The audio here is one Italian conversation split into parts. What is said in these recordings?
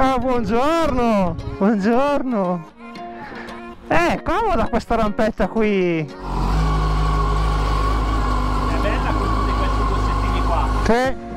Ah, buongiorno! Buongiorno! Eh, comoda questa rampetta qui! È bella con tutti questi bossettini qua. Sì.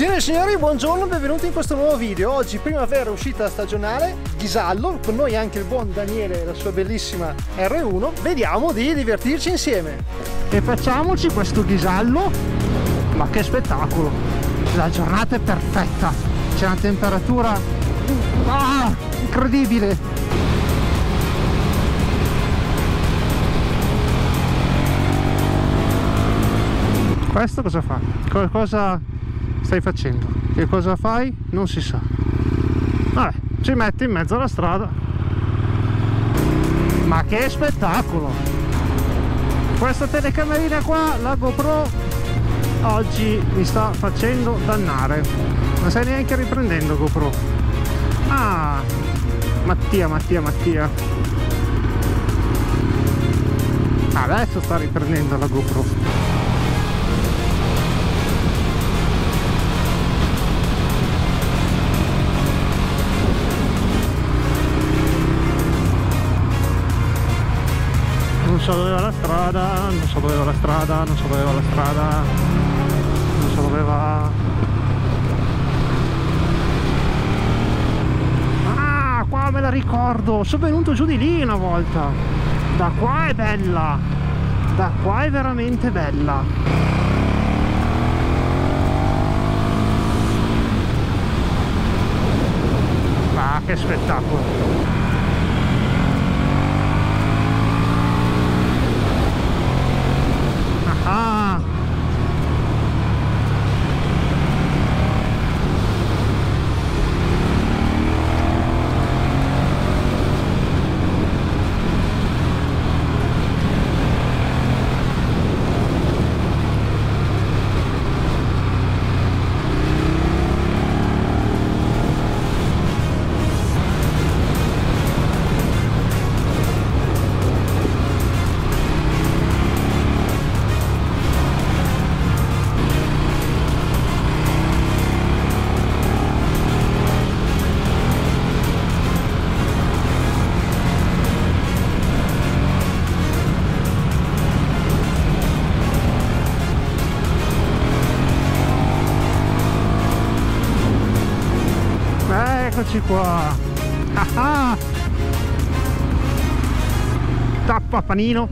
Signore e signori, buongiorno, benvenuti in questo nuovo video. Oggi primavera uscita stagionale, Ghisallo, con noi anche il buon Daniele e la sua bellissima R1. Vediamo di divertirci insieme. E facciamoci questo Ghisallo. Ma che spettacolo! La giornata è perfetta. C'è una temperatura ah, incredibile. Questo cosa fa? Cosa stai facendo? Che cosa fai? Non si sa. Vabbè, ci metti in mezzo alla strada. Ma che spettacolo! Questa telecamerina qua, la GoPro, oggi mi sta facendo dannare. Non stai neanche riprendendo GoPro. Ah, Mattia, Mattia, Mattia. Adesso sta riprendendo la GoPro. So dove va la strada, non so dove va la strada, non so dove va la strada, non so dove va. Ah, qua me la ricordo, sono venuto giù di lì una volta. Da qua è bella, da qua è veramente bella. Ah, che spettacolo! Eccoci qua! Ah ah! Tappa panino!